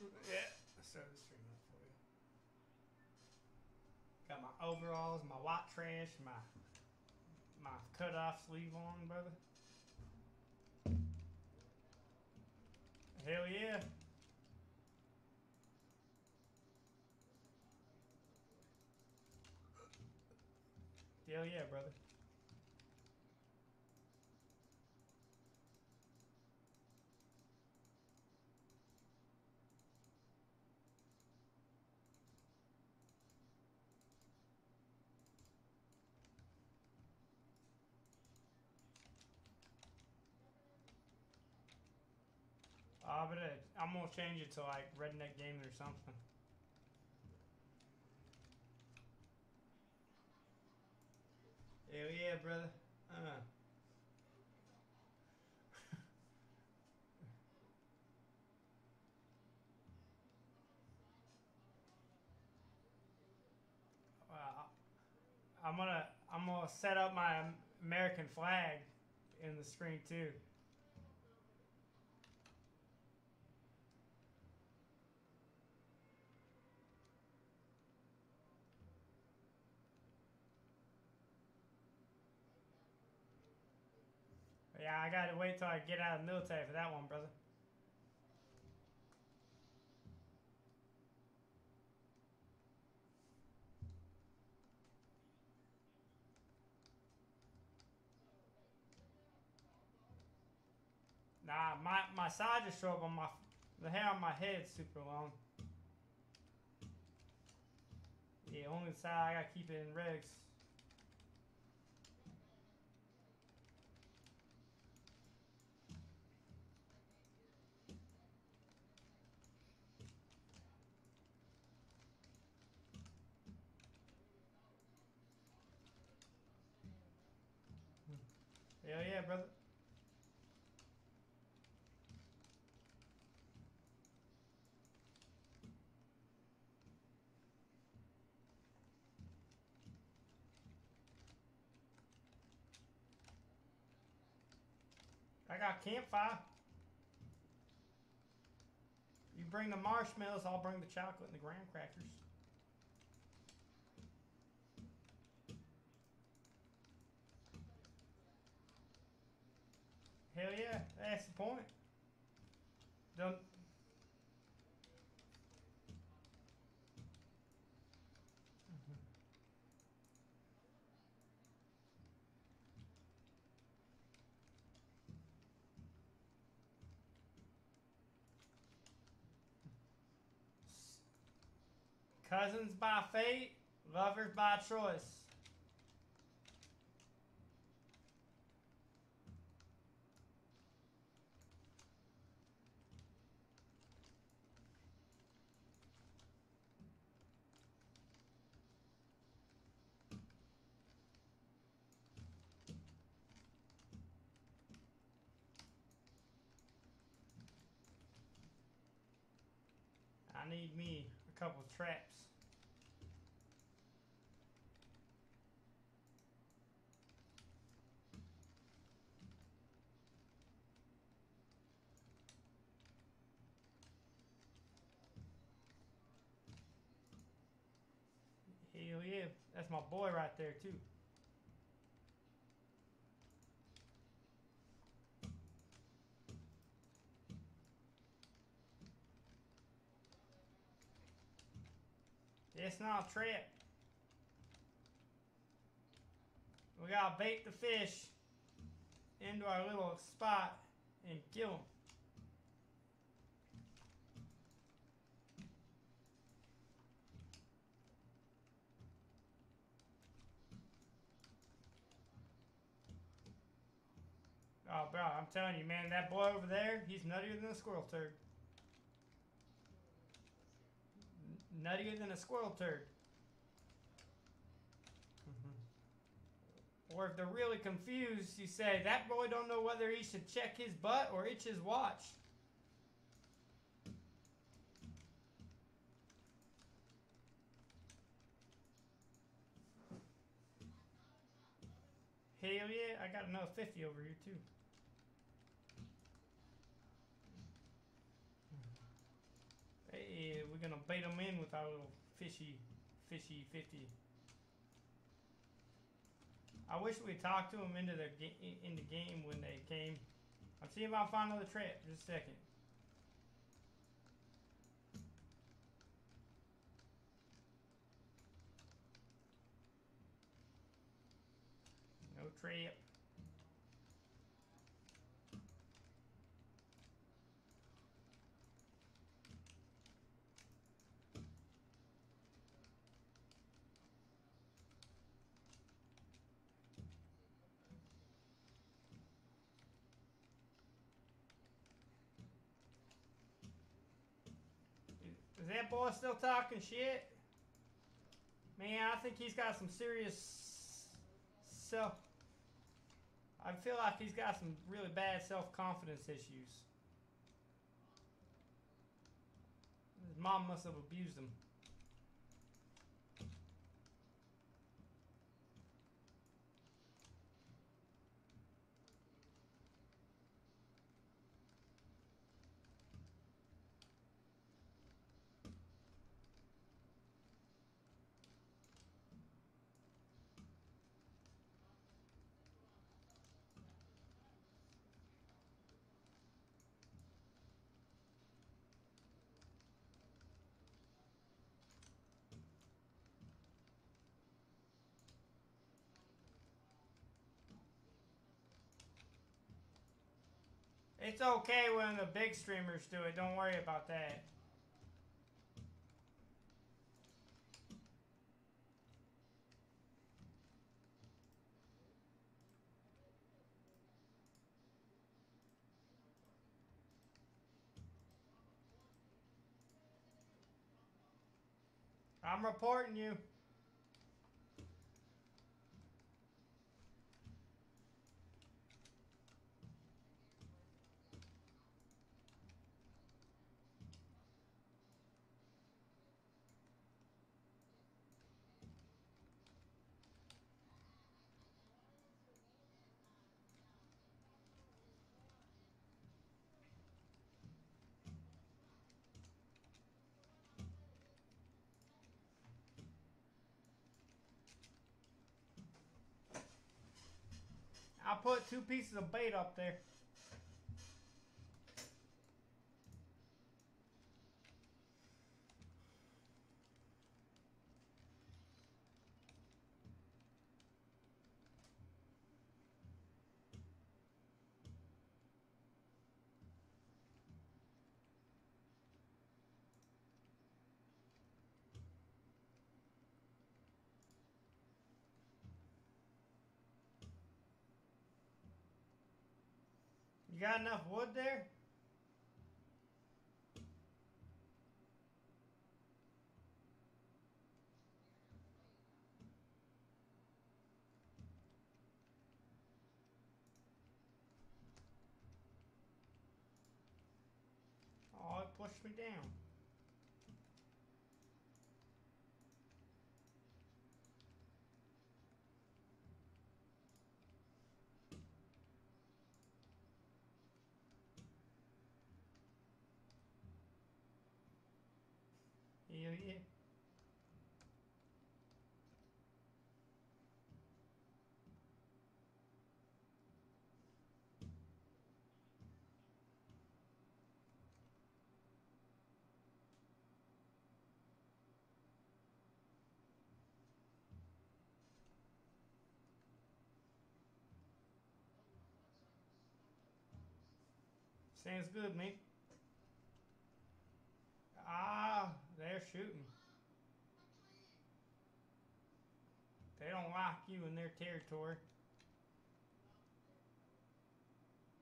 Yeah, let's start the stream up for you. Got my overalls, my white trash, my my cut off sleeve on, brother. Hell yeah. Hell yeah, brother. But uh, I'm gonna change it to like redneck gaming or something. Hell yeah, brother. Uh. I'm gonna I'm gonna set up my American flag in the screen too. Yeah, I gotta wait till I get out of the military for that one, brother. Nah, my my side show up on my the hair on my head's super long. Yeah, only side I gotta keep it in regs. Hell yeah, brother. I got campfire. You bring the marshmallows, I'll bring the chocolate and the graham crackers. Hell yeah, that's the point. Don't. Mm-hmm. Cousins by fate, lovers by choice. I need me a couple traps. Hell yeah, that's my boy right there too. It's not a trap. We gotta bait the fish into our little spot and kill them. Oh, bro, I'm telling you, man, that boy over there, he's nuttier than a squirrel turd. Nuttier than a squirrel turd. Mm-hmm. Or if they're really confused, you say, that boy don't know whether he should check his butt or itch his watch. Hell yeah, I got another 50 over here too. Gonna bait them in with our little fishy, fishy 50. I wish we talked to them into the in the game when they came. I'm seeing if I find another trap. Just a second. No trap. Is that boy still talking shit? Man, I think he's got some serious self. I feel like he's got some really bad self confidence issues. His mom must have abused him. It's okay when the big streamers do it. Don't worry about that. I'm reporting you. Put two pieces of bait up there. Got enough wood there? Oh, it pushed me down. Yeah, yeah. Sounds good, mate. Ah, they're shooting. They don't like you in their territory.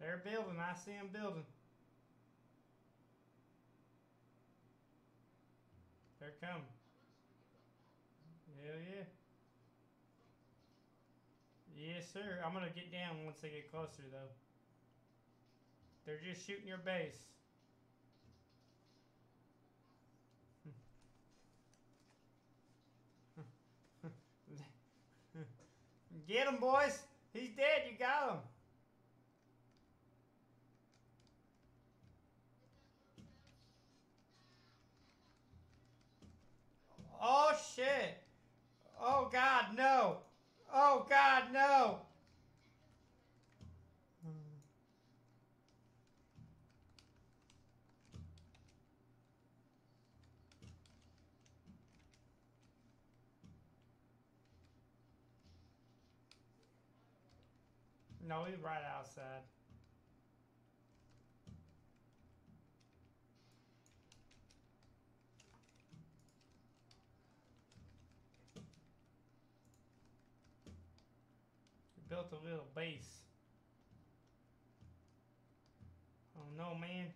They're building. I see them building. They're coming. Hell yeah. Yes, sir. I'm gonna get down once they get closer, though. They're just shooting your base. Get him, boys. He's dead. You got him. Oh, shit. Oh, God, no. Oh, God, no. He's right outside. Built a little base. Oh no, man.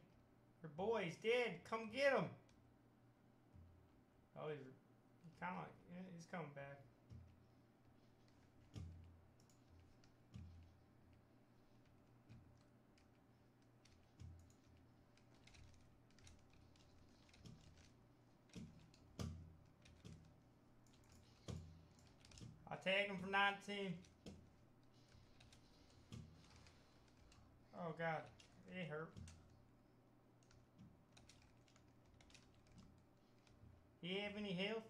Your boy's dead. Come get him. Oh, he's kind of yeah, he's coming back. Tagged him for 19. Oh god, it hurt. You have any health?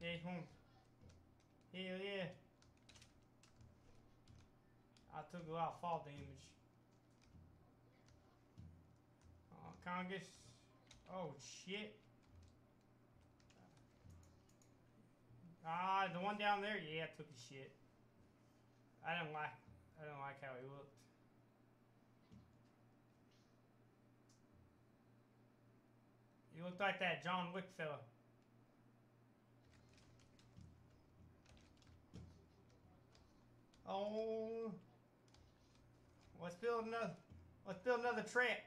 Yeah, come on. Hell yeah. I took a lot of fall damage. Uh, Congress. Oh shit. Ah, the one down there, yeah, I took a shit. I didn't like I didn't like how he looked. He looked like that John Wick fella. Oh, let's build another. Let's build another trap.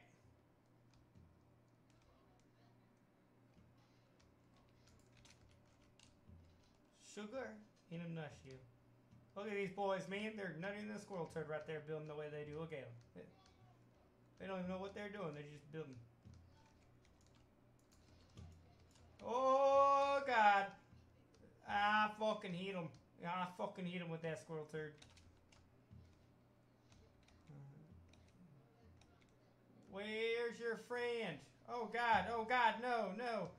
Sugar in a nutshell. Look at these boys, man. They're nutting the squirrel turd right there, building the way they do. Look at them. They don't even know what they're doing. They're just building. Oh God! I fucking hit him. I fucking hit him with that squirrel turd. Where's your friend? Oh God! Oh God! No! No!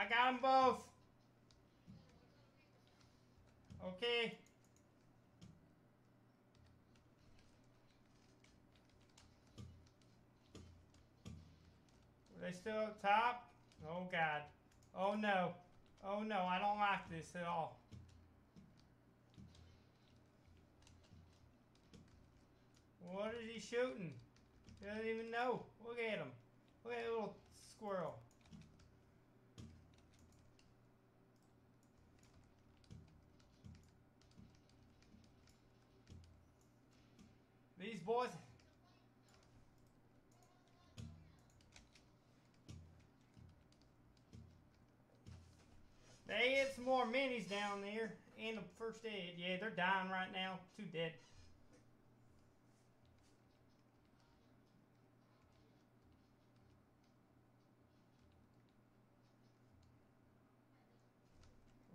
I got them both. Okay. Are they still up top? Oh God. Oh no. Oh no, I don't like this at all. What is he shooting? He doesn't even know. Look at him. Look at that little squirrel. These boys. They had some more minis down there in the first aid. Yeah, they're dying right now. Two dead.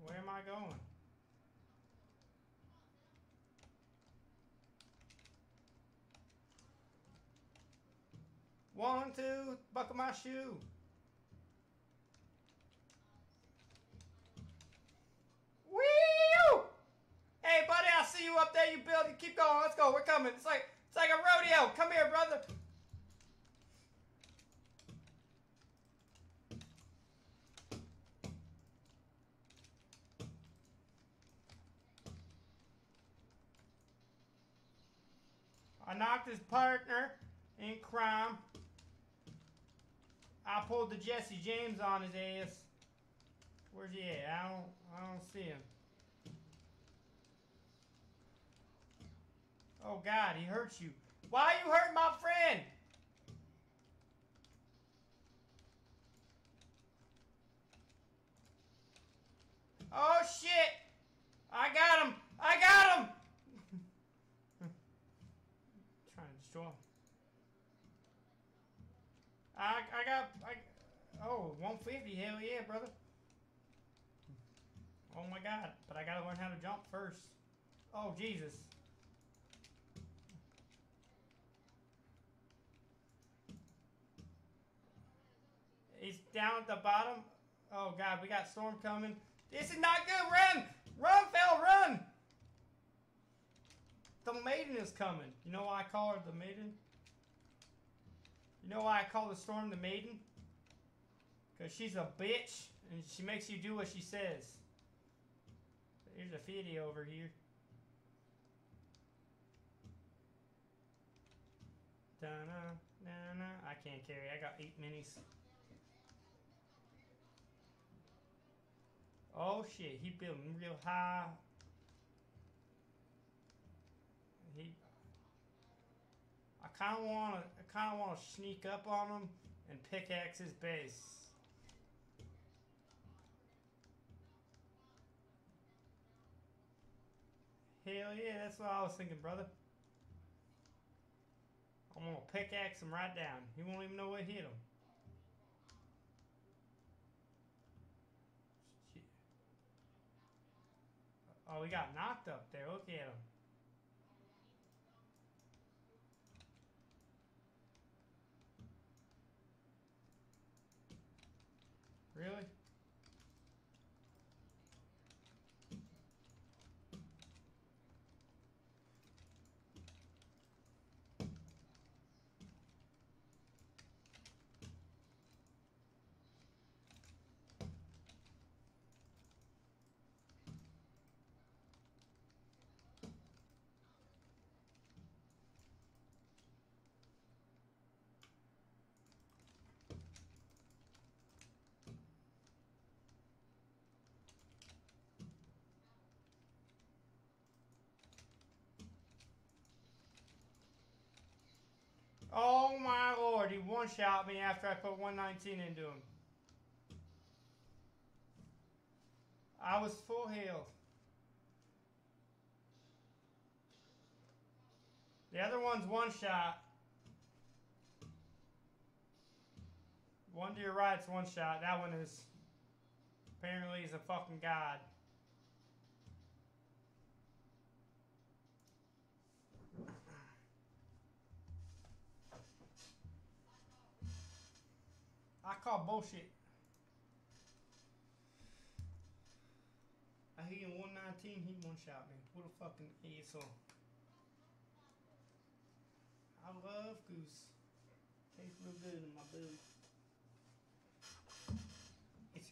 Where am I going? One, two, buckle my shoe. Wee! Hey, buddy, I see you up there. You build. Keep going. Let's go. We're coming. It's like it's like a rodeo. Come here, brother. I knocked his partner in crime. I pulled the Jesse James on his ass. Where's he at? I don't I don't see him. Oh God, he hurts you. Why are you hurt my friend? Oh shit! I got him! I got him! Trying to destroy him. I I got I oh 150 hell yeah brother. Oh my god! But I gotta learn how to jump first. Oh Jesus! He's down at the bottom. Oh god, we got storm coming. This is not good. Run! Run, fell, run! The maiden is coming. You know why I call her the maiden? You know why I call the storm the maiden? Because she's a bitch and she makes you do what she says. Here's a video over here. Da-na, na-na. I can't carry. I got eight minis. Oh shit, he building real high. He. I kind of want to. I kind of want to sneak up on him and pickaxe his base. Hell yeah, that's what I was thinking, brother. I'm gonna pickaxe him right down. He won't even know what hit him. Oh, he got knocked up there. Look at him. Really? Oh my one shot me after I put 119 into him. I was full healed. The other one's one shot. One to your right's one shot. That one is apparently he's a fucking god. I call bullshit. I hit him 119, he one shot me. What a fucking asshole. I love goose. Tastes real good in my belly. It's,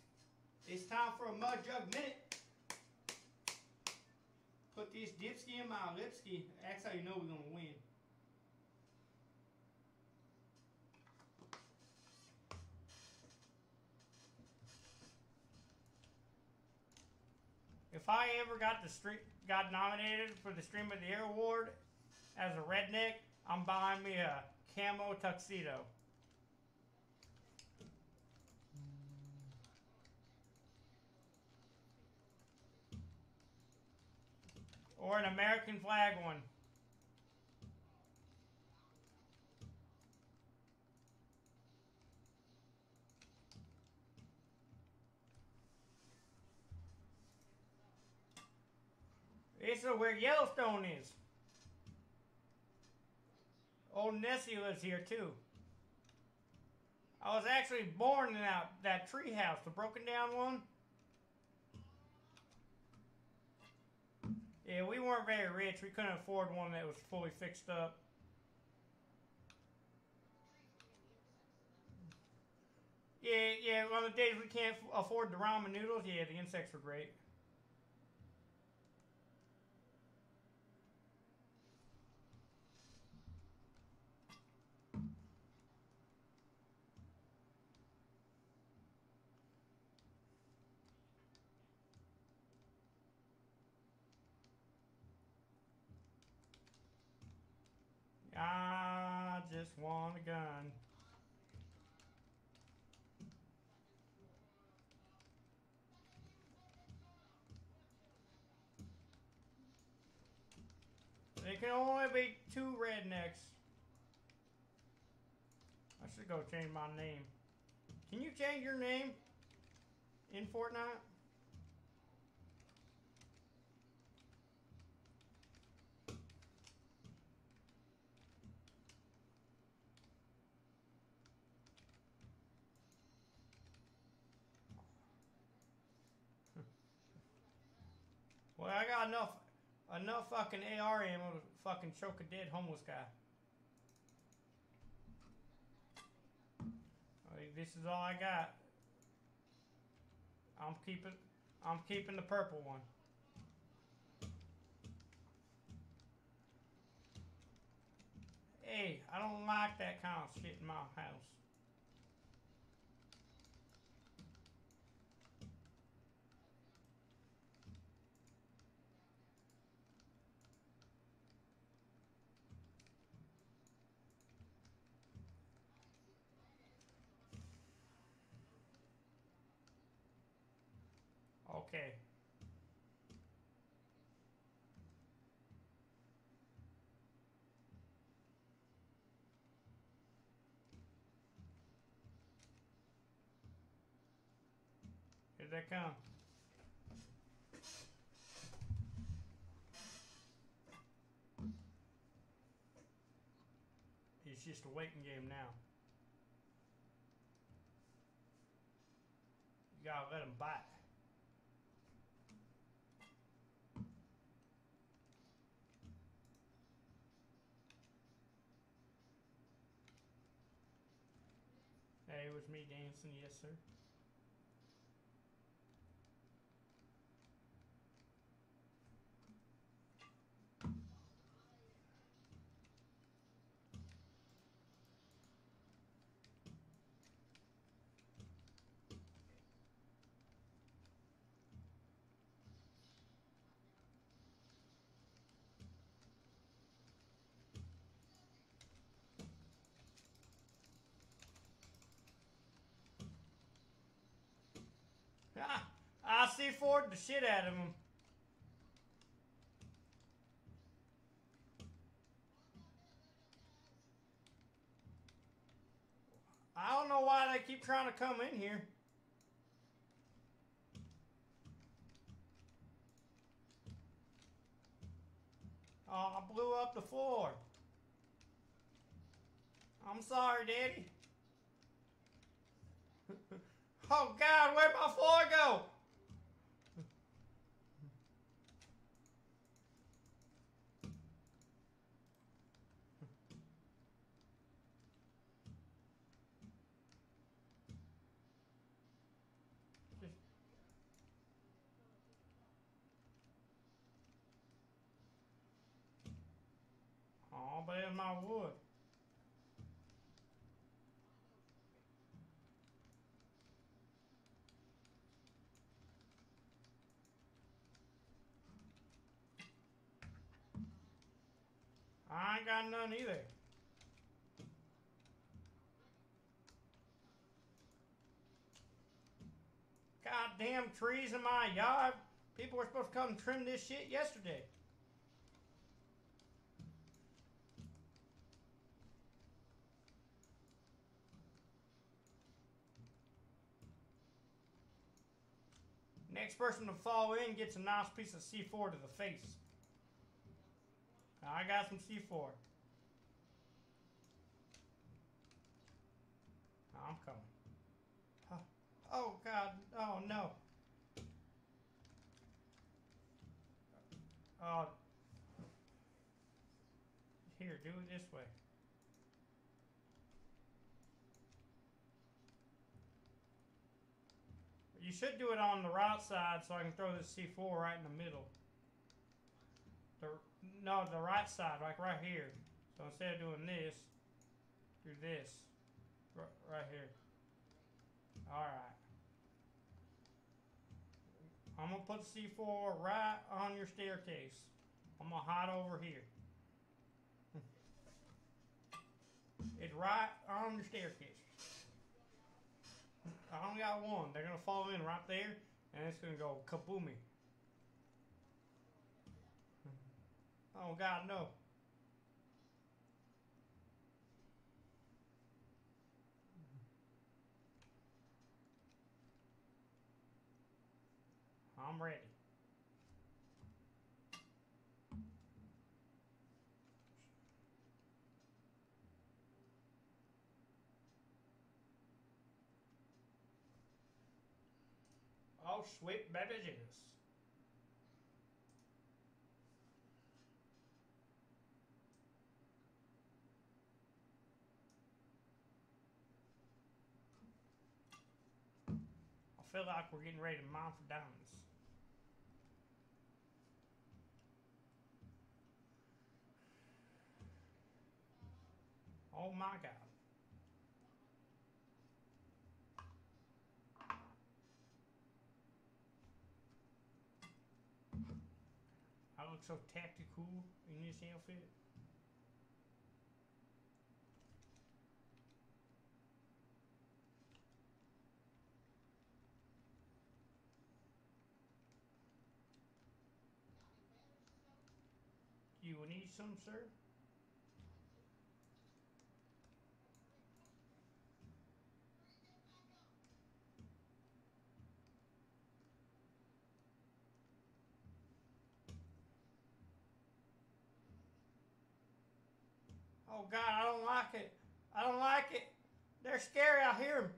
it's time for a mud jug minute. Put this dipski in my lipski. That's how you know we're gonna win. If I ever got the street got nominated for the Stream of the Year award as a redneck, I'm buying me a camo tuxedo. Or an American flag one. This is where Yellowstone is. Old Nessie lives here too. I was actually born in that, that tree house, the broken down one. Yeah, we weren't very rich. We couldn't afford one that was fully fixed up. Yeah, yeah, on the days we can't afford the ramen noodles, yeah, the insects were great. I just want a gun. There can only be two rednecks. I should go change my name. Can you change your name in Fortnite? Got enough enough fucking AR ammo to fucking choke a dead homeless guy. Like, this is all I got. I'm keeping I'm keeping the purple one. Hey, I don't like that kind of shit in my house. Okay. Here they come. It's just a waiting game now. You gotta let them bite. It was me dancing, yes, sir. 340 the shit out of him. I don't know why they keep trying to come in here. Oh, I blew up the floor. I'm sorry, Daddy. oh, God, where'd my floor go? There's my wood. I ain't got none either. Goddamn trees in my yard. People were supposed to come trim this shit yesterday. Next person to fall in gets a nice piece of C4 to the face. Now I got some C4. I'm coming. Oh God! Oh no! Oh, here, do it this way. Should do it on the right side so I can throw this C4 right in the middle. The, no, the right side, like right here. So instead of doing this, do this. R right here. Alright. I'm going to put the C4 right on your staircase. I'm going to hide over here. it's right on your staircase. I only got one. They're going to fall in right there, and it's going to go kaboomy. Oh, God, no. I'm ready. of sweet beverages. I feel like we're getting ready to mine for diamonds. Oh my god. Look so tactical in this outfit. You will need some, sir? Oh God, I don't like it. I don't like it. They're scary. I hear them.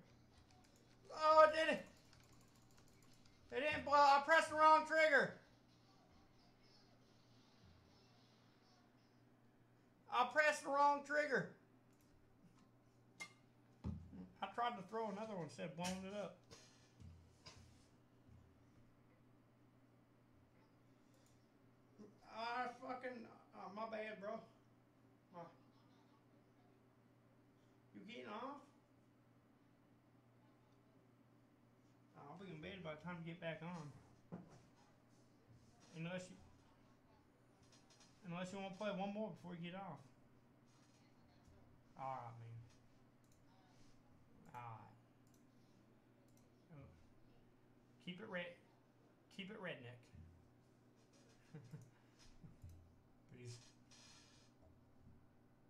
Oh, it didn't. It didn't blow. I pressed the wrong trigger. I pressed the wrong trigger. I tried to throw another one of blowing it up. I fucking. Oh, my bad, bro. Uh, Getting off? I'll be in bed by the time you get back on. Unless you. Unless you want to play one more before you get off. Alright, man. Alright. Uh, Keep it red. Keep it redneck.